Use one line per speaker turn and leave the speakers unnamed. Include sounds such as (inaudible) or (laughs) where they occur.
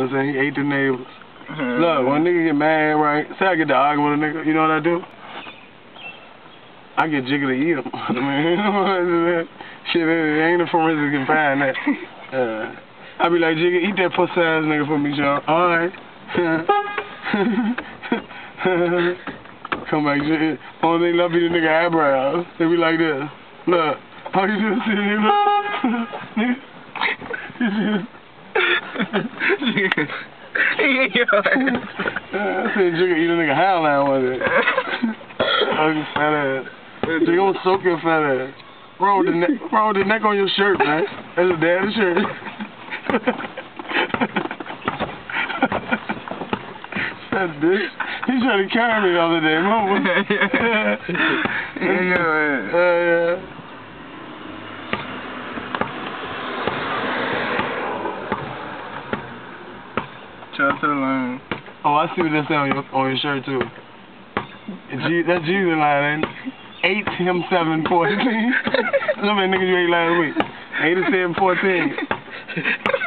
know what I'm saying? He ate the neighbors. Look, when a nigga get mad, right? Say I get to argue with a nigga, you know what I do? I get Jigga to eat him. I mean, shit, it ain't a forensic can find that. Uh, I be like, Jigga, eat that pussy ass nigga for me, Sean. Alright. (laughs) Come back, Jigga. Only thing left be the nigga eyebrows. They be like this. Look. (laughs) How you doing, see (laughs) nigga? I said Jigga eat a nigga howline with it. Ugly fat ass. Jigga gonna soak your fat ass. With the neck with the neck on your shirt, man. That's a daddy shirt. that bitch. He tried to carry me the other day, remember?
yeah, yeah.
Uh, yeah.
Shout out to the line.
Oh, I see what they say on your on your shirt too. G, that's Jesus line, ain't it? Eight him seven fourteen. (laughs) How many niggas you ate last week? Eight or seven fourteen. (laughs)